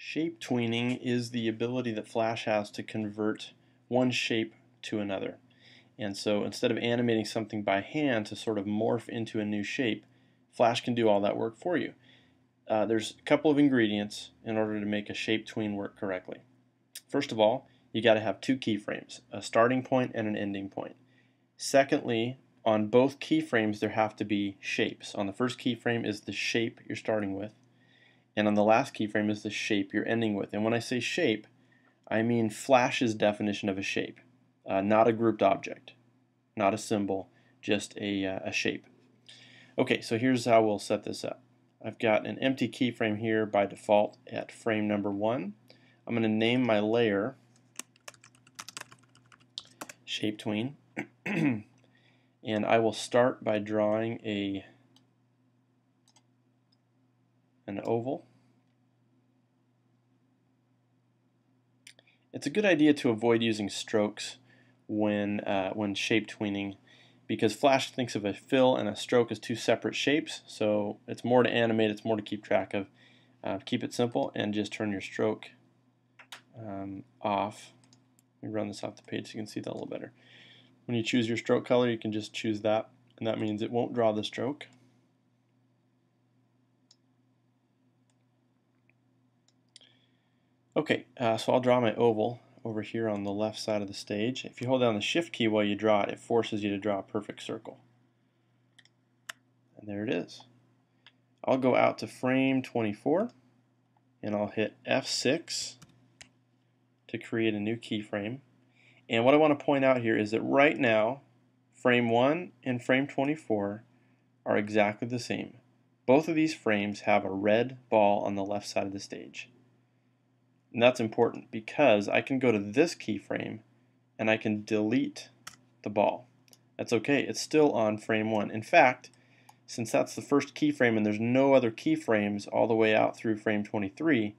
Shape tweening is the ability that Flash has to convert one shape to another. And so instead of animating something by hand to sort of morph into a new shape, Flash can do all that work for you. Uh, there's a couple of ingredients in order to make a shape tween work correctly. First of all, you got to have two keyframes, a starting point and an ending point. Secondly, on both keyframes there have to be shapes. On the first keyframe is the shape you're starting with, and on the last keyframe is the shape you're ending with. And when I say shape, I mean Flash's definition of a shape, uh, not a grouped object, not a symbol, just a, uh, a shape. Okay, so here's how we'll set this up. I've got an empty keyframe here by default at frame number one. I'm going to name my layer shape tween and I will start by drawing a an oval It's a good idea to avoid using strokes when, uh, when shape tweening because Flash thinks of a fill and a stroke as two separate shapes, so it's more to animate, it's more to keep track of. Uh, keep it simple and just turn your stroke um, off. Let me run this off the page so you can see that a little better. When you choose your stroke color, you can just choose that, and that means it won't draw the stroke. Okay, uh, so I'll draw my oval over here on the left side of the stage. If you hold down the shift key while you draw it, it forces you to draw a perfect circle. And there it is. I'll go out to frame 24 and I'll hit F6 to create a new keyframe. And what I want to point out here is that right now frame 1 and frame 24 are exactly the same. Both of these frames have a red ball on the left side of the stage. And that's important because I can go to this keyframe and I can delete the ball. That's okay, it's still on frame 1. In fact, since that's the first keyframe and there's no other keyframes all the way out through frame 23,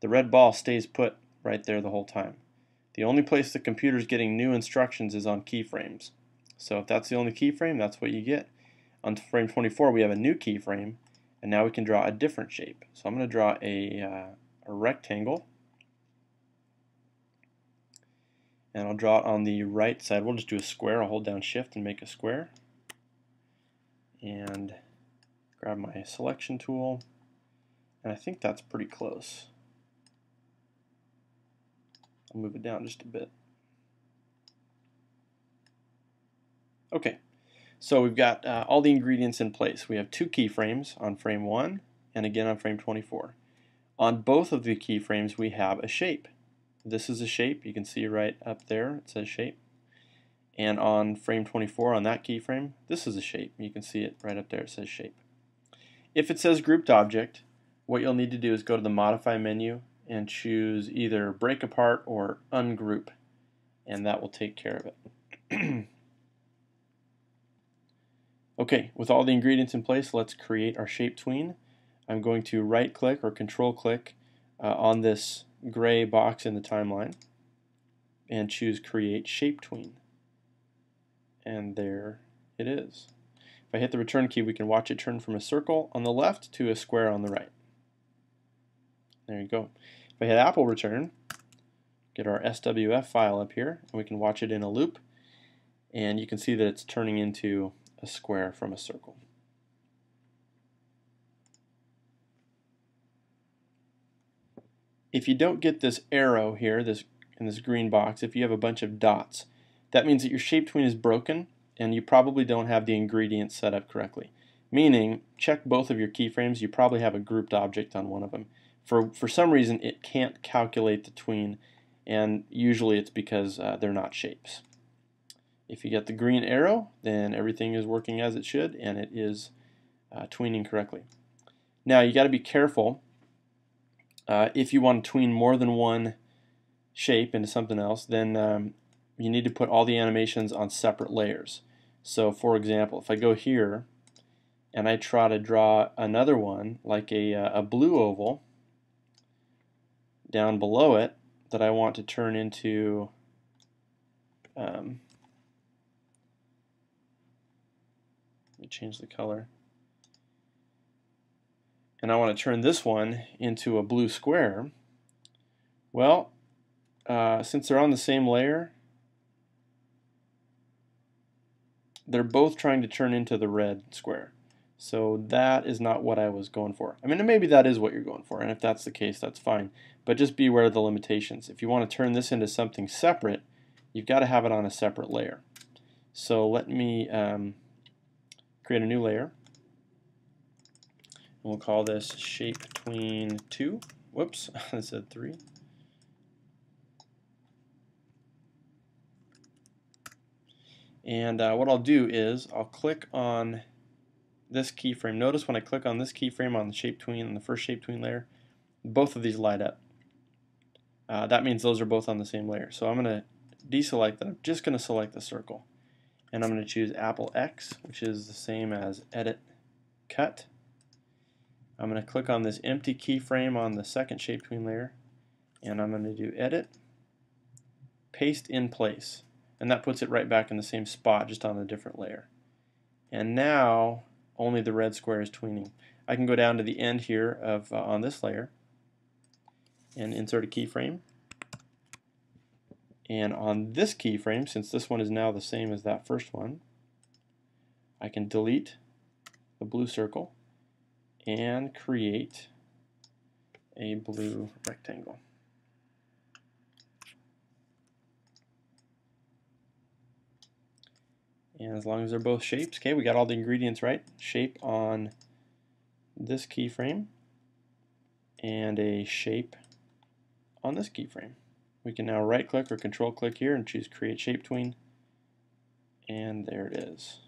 the red ball stays put right there the whole time. The only place the computer is getting new instructions is on keyframes. So if that's the only keyframe, that's what you get. On frame 24 we have a new keyframe and now we can draw a different shape. So I'm going to draw a, uh, a rectangle and I'll draw it on the right side. We'll just do a square. I'll hold down shift and make a square and grab my selection tool and I think that's pretty close. I'll move it down just a bit. Okay, so we've got uh, all the ingredients in place. We have two keyframes on frame 1 and again on frame 24. On both of the keyframes we have a shape. This is a shape. You can see right up there. It says shape. And on frame 24 on that keyframe, this is a shape. You can see it right up there. It says shape. If it says grouped object, what you'll need to do is go to the modify menu and choose either break apart or ungroup and that will take care of it. okay, with all the ingredients in place, let's create our shape tween. I'm going to right click or control click uh, on this gray box in the timeline and choose create shape tween and there it is. If I hit the return key we can watch it turn from a circle on the left to a square on the right. There you go. If I hit Apple return get our SWF file up here and we can watch it in a loop and you can see that it's turning into a square from a circle. If you don't get this arrow here, this in this green box, if you have a bunch of dots, that means that your shape tween is broken and you probably don't have the ingredients set up correctly. Meaning, check both of your keyframes, you probably have a grouped object on one of them. For, for some reason, it can't calculate the tween, and usually it's because uh, they're not shapes. If you get the green arrow, then everything is working as it should, and it is uh, tweening correctly. Now, you got to be careful uh, if you want to tween more than one shape into something else, then um, you need to put all the animations on separate layers. So for example, if I go here and I try to draw another one, like a, uh, a blue oval, down below it that I want to turn into um, let me change the color and I want to turn this one into a blue square, Well, uh, since they're on the same layer, they're both trying to turn into the red square. So that is not what I was going for. I mean, maybe that is what you're going for, and if that's the case, that's fine. But just be aware of the limitations. If you want to turn this into something separate, you've got to have it on a separate layer. So let me um, create a new layer. And we'll call this shape tween 2. Whoops, I said 3. And uh, what I'll do is I'll click on this keyframe. Notice when I click on this keyframe on the shape tween, on the first shape tween layer, both of these light up. Uh, that means those are both on the same layer. So I'm going to deselect that. I'm just going to select the circle. And I'm going to choose Apple X, which is the same as Edit Cut. I'm going to click on this empty keyframe on the second shape tween layer, and I'm going to do Edit, Paste in Place. And that puts it right back in the same spot, just on a different layer. And now only the red square is tweening. I can go down to the end here of uh, on this layer and insert a keyframe. And on this keyframe, since this one is now the same as that first one, I can delete the blue circle and create a blue rectangle. And as long as they're both shapes, okay, we got all the ingredients right. Shape on this keyframe and a shape on this keyframe. We can now right click or control click here and choose create shape tween and there it is.